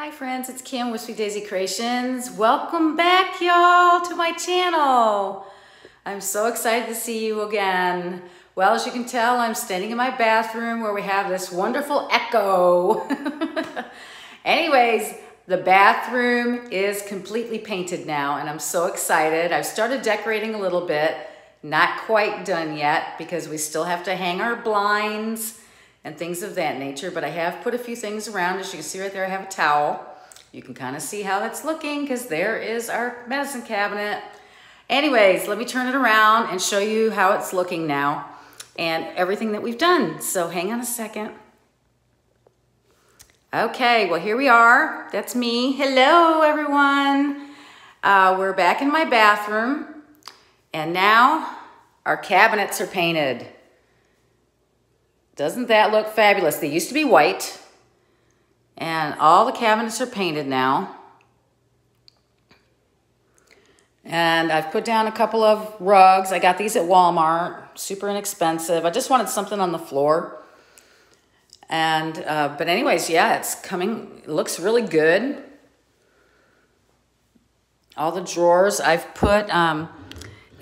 Hi friends, it's Kim with Sweet Daisy Creations. Welcome back y'all to my channel. I'm so excited to see you again. Well, as you can tell, I'm standing in my bathroom where we have this wonderful echo. Anyways, the bathroom is completely painted now and I'm so excited. I've started decorating a little bit, not quite done yet because we still have to hang our blinds and things of that nature. But I have put a few things around. As you can see right there, I have a towel. You can kind of see how that's looking because there is our medicine cabinet. Anyways, let me turn it around and show you how it's looking now and everything that we've done. So hang on a second. Okay, well here we are. That's me. Hello everyone. Uh, we're back in my bathroom and now our cabinets are painted. Doesn't that look fabulous? They used to be white and all the cabinets are painted now. And I've put down a couple of rugs. I got these at Walmart, super inexpensive. I just wanted something on the floor. And, uh, but anyways, yeah, it's coming, it looks really good. All the drawers, I've put um,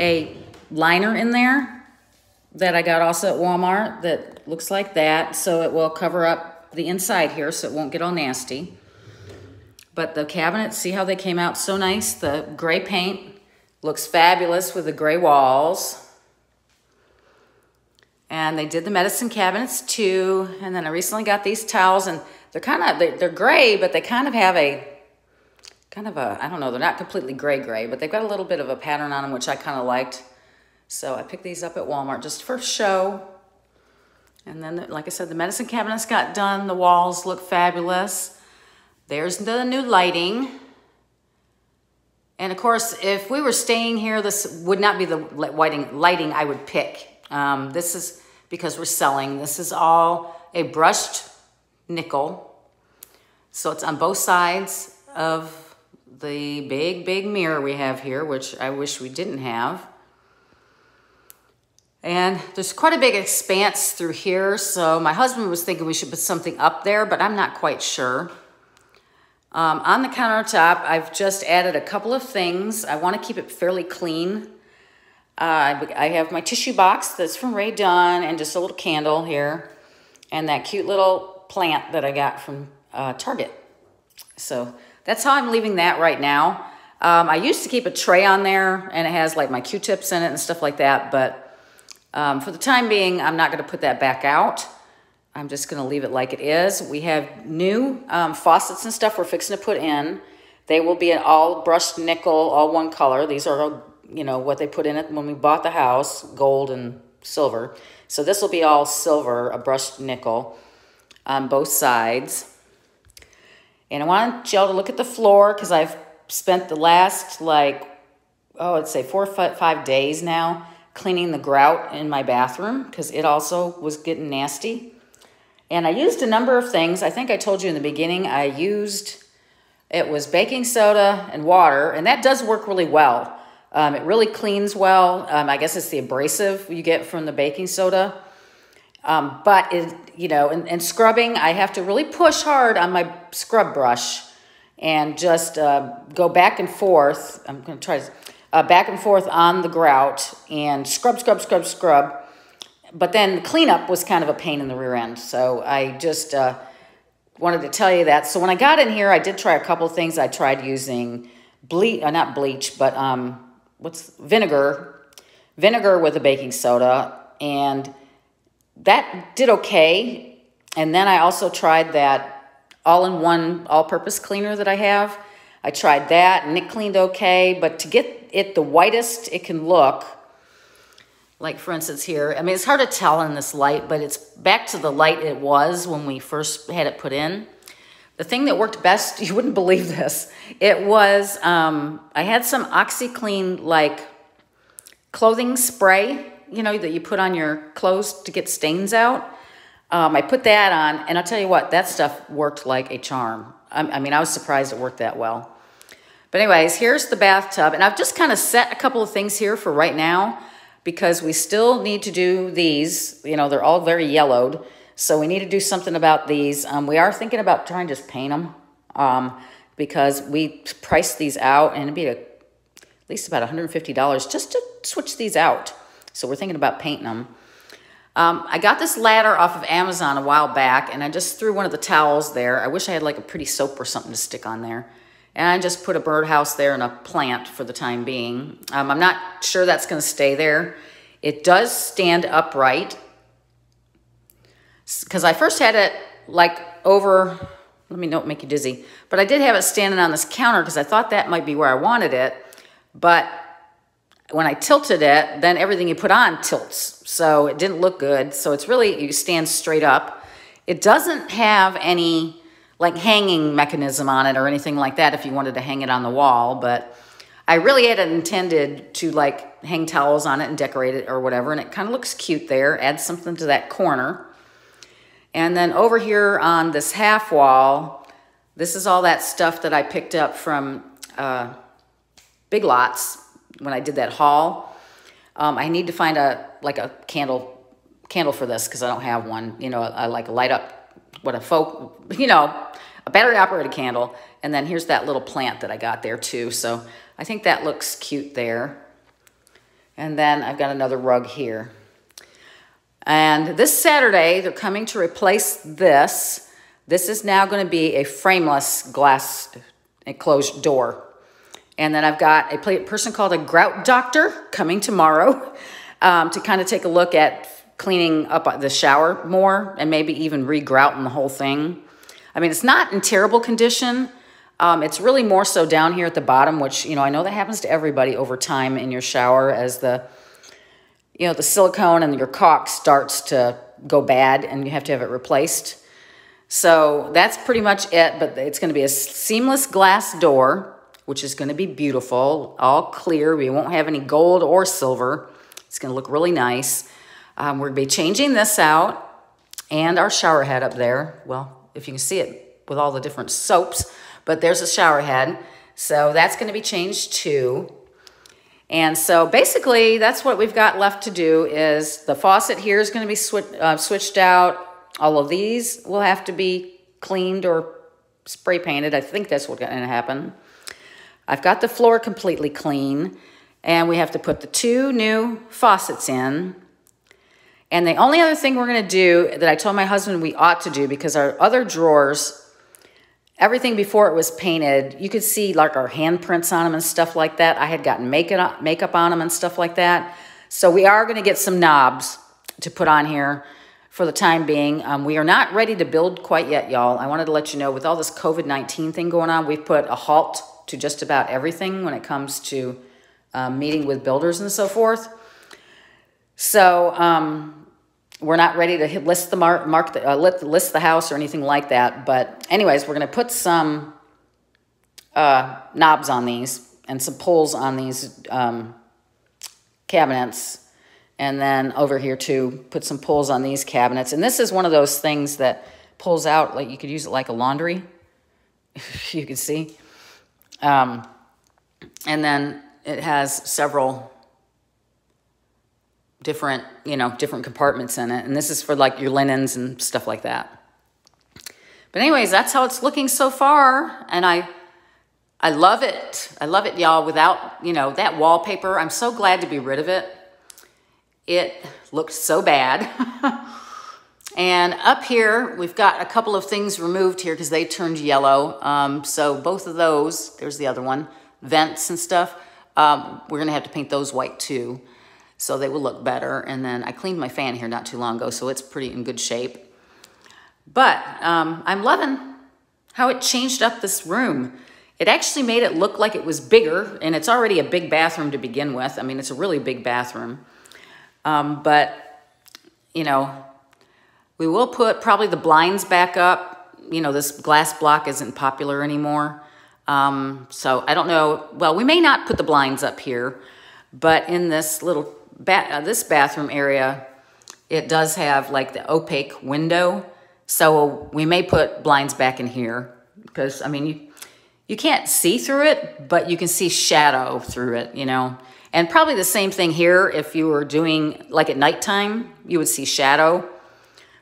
a liner in there that I got also at Walmart that looks like that. So it will cover up the inside here so it won't get all nasty. But the cabinets, see how they came out so nice? The gray paint looks fabulous with the gray walls. And they did the medicine cabinets too. And then I recently got these towels and they're kind of, they're, gray, but they kind of have a, kind of a, I don't know, they're not completely gray gray, but they've got a little bit of a pattern on them, which I kind of liked. So I picked these up at Walmart just for show. And then, like I said, the medicine cabinets got done. The walls look fabulous. There's the new lighting. And of course, if we were staying here, this would not be the lighting, lighting I would pick. Um, this is because we're selling. This is all a brushed nickel. So it's on both sides of the big, big mirror we have here, which I wish we didn't have. And there's quite a big expanse through here, so my husband was thinking we should put something up there, but I'm not quite sure. Um, on the countertop, I've just added a couple of things. I want to keep it fairly clean. Uh, I have my tissue box that's from Rae Dunn and just a little candle here and that cute little plant that I got from uh, Target. So that's how I'm leaving that right now. Um, I used to keep a tray on there and it has like my Q-tips in it and stuff like that, but um, for the time being, I'm not going to put that back out. I'm just going to leave it like it is. We have new um, faucets and stuff we're fixing to put in. They will be an all brushed nickel, all one color. These are, you know, what they put in it when we bought the house, gold and silver. So this will be all silver, a brushed nickel on both sides. And I want y'all to look at the floor because I've spent the last, like, oh, I'd say four or five days now cleaning the grout in my bathroom because it also was getting nasty. And I used a number of things. I think I told you in the beginning, I used, it was baking soda and water, and that does work really well. Um, it really cleans well. Um, I guess it's the abrasive you get from the baking soda. Um, but, it, you know, and, and, scrubbing, I have to really push hard on my scrub brush and just uh, go back and forth. I'm going to try to uh, back and forth on the grout and scrub, scrub, scrub, scrub. But then cleanup was kind of a pain in the rear end. So I just uh, wanted to tell you that. So when I got in here, I did try a couple things. I tried using bleach, uh, not bleach, but um, what's vinegar, vinegar with a baking soda. And that did okay. And then I also tried that all-in-one all-purpose cleaner that I have. I tried that and it cleaned okay, but to get it the whitest it can look, like for instance here, I mean, it's hard to tell in this light, but it's back to the light it was when we first had it put in. The thing that worked best, you wouldn't believe this, it was, um, I had some OxiClean like clothing spray, you know, that you put on your clothes to get stains out. Um, I put that on, and I'll tell you what, that stuff worked like a charm. I, mean, I was surprised it worked that well. But anyways, here's the bathtub. And I've just kind of set a couple of things here for right now because we still need to do these. You know, they're all very yellowed. So we need to do something about these. Um, we are thinking about trying to just paint them. um, because we priced these out and it'd be a, at least about $150 just to switch these out. So we're thinking about painting them. Um, I got this ladder off of Amazon a while back and I just threw one of the towels there. I wish I had like a pretty soap or something to stick on there. And I just put a birdhouse there and a plant for the time being. Um, I'm not sure that's going to stay there. It does stand upright because I first had it like over, let me not make you dizzy, but I did have it standing on this counter because I thought that might be where I wanted it. But when I tilted it, then everything you put on tilts. So it didn't look good. So it's really, you stand straight up. It doesn't have any like hanging mechanism on it or anything like that if you wanted to hang it on the wall. But I really had it intended to like hang towels on it and decorate it or whatever. And it kind of looks cute there. Add something to that corner. And then over here on this half wall, this is all that stuff that I picked up from uh, Big Lots when I did that haul. Um, I need to find a like a candle candle for this because I don't have one. You know, I like a light up what a folk, you know, a battery operated candle. And then here's that little plant that I got there too. So I think that looks cute there. And then I've got another rug here. And this Saturday, they're coming to replace this. This is now going to be a frameless glass enclosed door. And then I've got a person called a grout doctor coming tomorrow um, to kind of take a look at cleaning up the shower more and maybe even regrouting the whole thing. I mean, it's not in terrible condition. Um, it's really more so down here at the bottom, which, you know, I know that happens to everybody over time in your shower as the, you know, the silicone and your caulk starts to go bad and you have to have it replaced. So that's pretty much it, but it's going to be a seamless glass door which is going to be beautiful, all clear. We won't have any gold or silver. It's going to look really nice. Um, we're going to be changing this out and our shower head up there. Well, if you can see it with all the different soaps, but there's a shower head. So that's going to be changed too. And so basically that's what we've got left to do is the faucet here is going to be uh, switched out. All of these will have to be cleaned or spray painted. I think that's what's going to happen. I've got the floor completely clean and we have to put the two new faucets in. And the only other thing we're gonna do that I told my husband we ought to do because our other drawers, everything before it was painted, you could see like our handprints on them and stuff like that. I had gotten makeup, makeup on them and stuff like that. So we are gonna get some knobs to put on here for the time being. Um, we are not ready to build quite yet, y'all. I wanted to let you know with all this COVID-19 thing going on, we've put a halt to just about everything when it comes to um, meeting with builders and so forth. So um, we're not ready to list the mark, mark the, uh, list the house or anything like that. But anyways, we're going to put some uh, knobs on these and some pulls on these um, cabinets. And then over here too, put some pulls on these cabinets. And this is one of those things that pulls out, like you could use it like a laundry, you can see. Um, and then it has several different, you know, different compartments in it. And this is for like your linens and stuff like that. But anyways, that's how it's looking so far. And I, I love it. I love it, y'all. Without, you know, that wallpaper, I'm so glad to be rid of it. It looked so bad. And up here, we've got a couple of things removed here because they turned yellow. Um, so both of those, there's the other one, vents and stuff, um, we're gonna have to paint those white too. So they will look better. And then I cleaned my fan here not too long ago, so it's pretty in good shape. But um, I'm loving how it changed up this room. It actually made it look like it was bigger, and it's already a big bathroom to begin with. I mean, it's a really big bathroom. Um, but, you know, we will put probably the blinds back up. You know, this glass block isn't popular anymore. Um, so I don't know. Well, we may not put the blinds up here, but in this little, ba uh, this bathroom area, it does have like the opaque window. So we may put blinds back in here because, I mean, you, you can't see through it, but you can see shadow through it, you know. And probably the same thing here if you were doing, like at nighttime, you would see shadow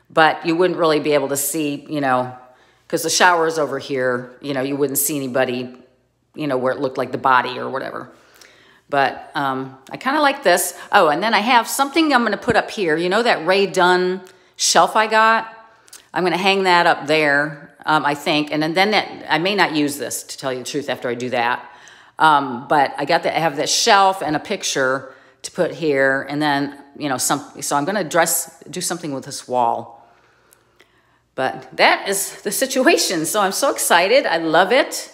but you wouldn't really be able to see, you know, because the shower is over here. You know, you wouldn't see anybody, you know, where it looked like the body or whatever. But um, I kind of like this. Oh, and then I have something I'm going to put up here. You know that Rae Dunn shelf I got? I'm going to hang that up there, um, I think. And then, that, I may not use this, to tell you the truth, after I do that. Um, but I got that, I have this shelf and a picture to put here. And then, you know, some, so I'm going to dress, do something with this wall. But that is the situation. So I'm so excited. I love it.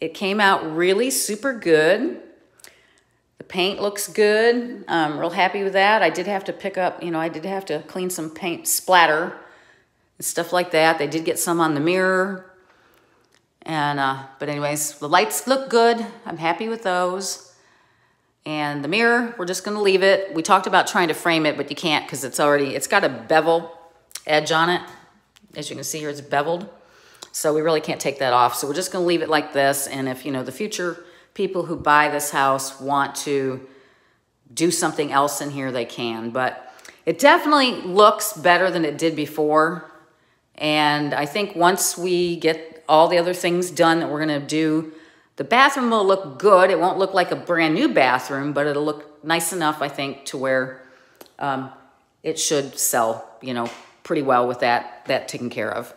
It came out really super good. The paint looks good. I'm real happy with that. I did have to pick up, you know, I did have to clean some paint splatter and stuff like that. They did get some on the mirror. And, uh, but anyways, the lights look good. I'm happy with those. And the mirror, we're just gonna leave it. We talked about trying to frame it, but you can't because it's already, it's got a bevel edge on it. As you can see here, it's beveled. So we really can't take that off. So we're just gonna leave it like this. And if, you know, the future people who buy this house want to do something else in here, they can. But it definitely looks better than it did before. And I think once we get all the other things done that we're gonna do, the bathroom will look good. It won't look like a brand new bathroom, but it'll look nice enough, I think, to where um, it should sell, you know, pretty well with that, that taken care of.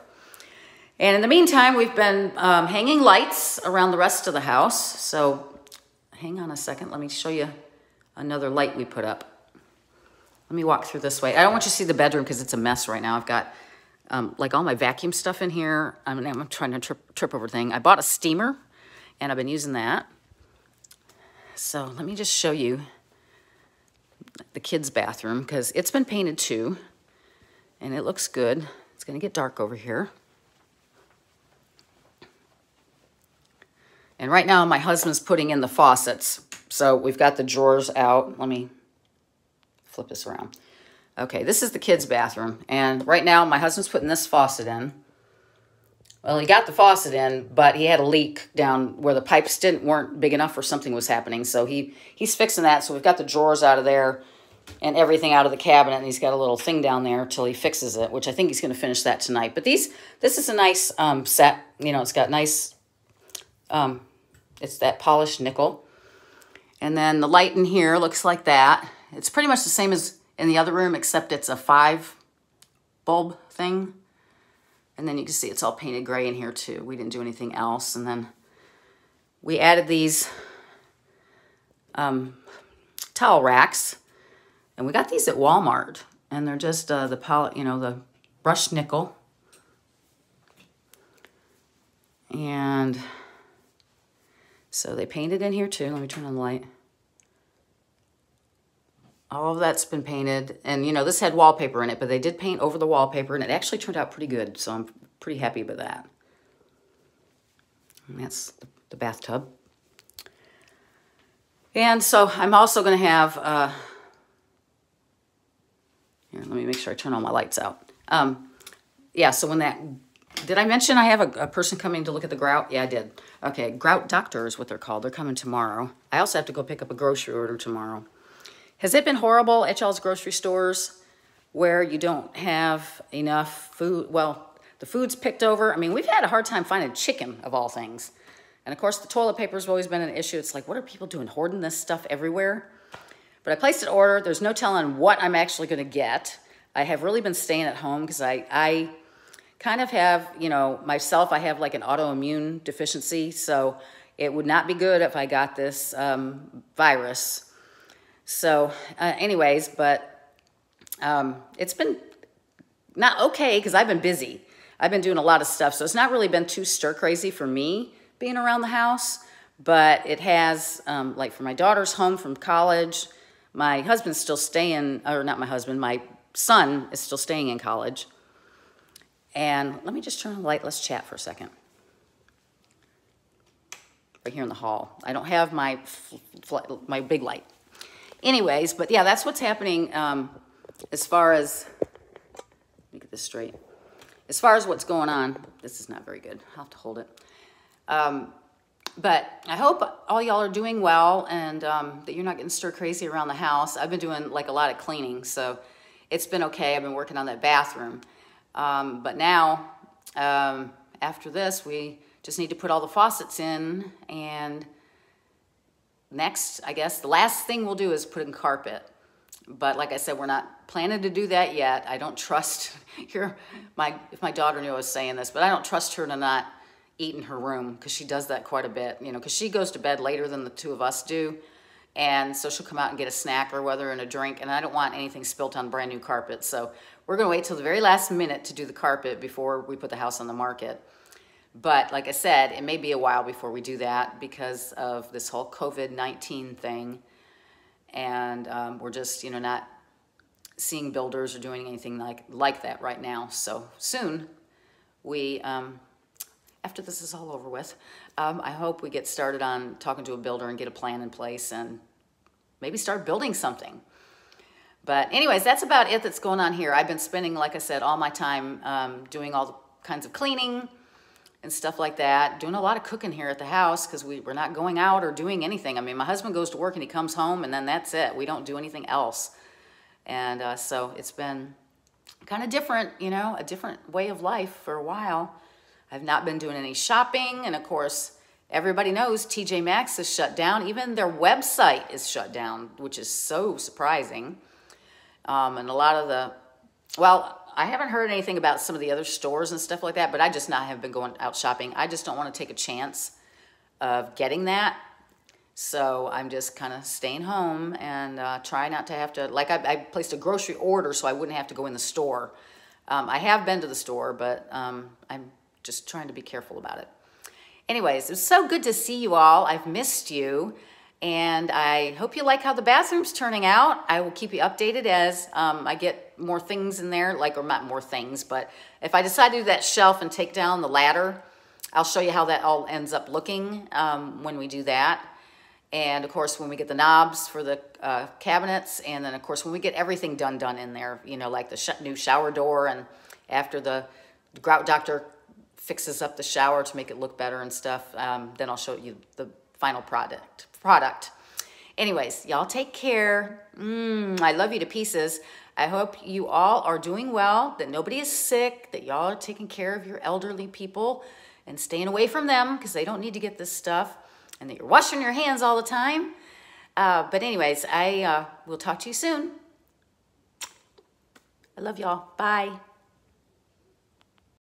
And in the meantime, we've been um, hanging lights around the rest of the house. So hang on a second. Let me show you another light we put up. Let me walk through this way. I don't want you to see the bedroom because it's a mess right now. I've got um, like all my vacuum stuff in here. I mean, I'm trying to trip, trip over thing. I bought a steamer and I've been using that. So let me just show you the kids' bathroom because it's been painted too and it looks good. It's gonna get dark over here. And right now my husband's putting in the faucets. So we've got the drawers out. Let me flip this around. Okay, this is the kids' bathroom. And right now my husband's putting this faucet in. Well, he got the faucet in, but he had a leak down where the pipes didn't weren't big enough or something was happening. So he he's fixing that. So we've got the drawers out of there and everything out of the cabinet and he's got a little thing down there till he fixes it which i think he's going to finish that tonight. But these this is a nice um, set you know it's got nice um, it's that polished nickel. And then the light in here looks like that. It's pretty much the same as in the other room except it's a five bulb thing. And then you can see it's all painted gray in here too. We didn't do anything else. And then we added these um, towel racks and we got these at Walmart, and they're just uh, the palette, you know, the brushed nickel. And so they painted in here too. Let me turn on the light. All of that's been painted. And, you know, this had wallpaper in it, but they did paint over the wallpaper, and it actually turned out pretty good. So I'm pretty happy with that. And that's the bathtub. And so I'm also going to have... Uh, here, let me make sure I turn all my lights out. Um, yeah, so when that, did I mention I have a, a, person coming to look at the grout? Yeah, I did. Okay, grout doctor is what they're called. They're coming tomorrow. I also have to go pick up a grocery order tomorrow. Has it been horrible at y'all's grocery stores where you don't have enough food? Well, the food's picked over. I mean, we've had a hard time finding chicken, of all things. And of course, the toilet paper's always been an issue. It's like, what are people doing, hoarding this stuff everywhere? But I placed an order. There's no telling what I'm actually going to get. I have really been staying at home because I, I kind of have, you know, myself, I have like an autoimmune deficiency. So it would not be good if I got this um, virus. So uh, anyways, but um, it's been not okay because I've been busy. I've been doing a lot of stuff. So it's not really been too stir crazy for me being around the house, but it has, um, like for my daughter's home from college, my husband's still staying, or not my husband, my son is still staying in college. And let me just turn on the light. Let's chat for a second. Right here in the hall. I don't have my, my big light. Anyways, but yeah, that's what's happening um, as far as, let me get this straight. As far as what's going on, this is not very good. I'll have to hold it. Um, but I hope all y'all are doing well and um, that you're not getting stir crazy around the house. I've been doing like a lot of cleaning, so it's been okay. I've been working on that bathroom. Um, but now, um, after this, we just need to put all the faucets in and next, I guess, the last thing we'll do is put in carpet. But like I said, we're not planning to do that yet. I don't trust here. My if my daughter knew I was saying this, but I don't trust her to not eat in her room because she does that quite a bit. You know, because she goes to bed later than the two of us do, and so she'll come out and get a snack or whether and a drink. And I don't want anything spilt on brand new carpet, so we're gonna wait till the very last minute to do the carpet before we put the house on the market. But like I said, it may be a while before we do that because of this whole COVID-19 thing. And um, we're just, you know, not seeing builders or doing anything like, like that right now. So soon we, um, after this is all over with, um, I hope we get started on talking to a builder and get a plan in place and maybe start building something. But anyways, that's about it that's going on here. I've been spending, like I said, all my time um, doing all the kinds of cleaning, and stuff like that. Doing a lot of cooking here at the house because we, we're not going out or doing anything. I mean, my husband goes to work and he comes home and then that's it. We don't do anything else. And uh, so it's been kind of different, you know, a different way of life for a while. I've not been doing any shopping. And of course, everybody knows TJ Maxx is shut down. Even their website is shut down, which is so surprising. Um, and a lot of the, well, I haven't heard anything about some of the other stores and stuff like that, but I just not have been going out shopping. I just don't want to take a chance of getting that. So I'm just kind of staying home and uh, try not to have to, like I, I, placed a grocery order so I wouldn't have to go in the store. Um, I have been to the store, but um, I'm just trying to be careful about it. Anyways, it's so good to see you all. I've missed you. And I hope you like how the bathroom's turning out. I will keep you updated as um, I get more things in there, like, or not more things, but if I decide to do that shelf and take down the ladder, I'll show you how that all ends up looking um, when we do that. And of course, when we get the knobs for the uh, cabinets, and then of course, when we get everything done, done in there, you know, like the sh new shower door, and after the grout doctor fixes up the shower to make it look better and stuff, um, then I'll show you the final product product. Anyways, y'all take care. Mm, I love you to pieces. I hope you all are doing well, that nobody is sick, that y'all are taking care of your elderly people and staying away from them because they don't need to get this stuff, and that you're washing your hands all the time. Uh, but anyways, I uh, will talk to you soon. I love y'all. Bye.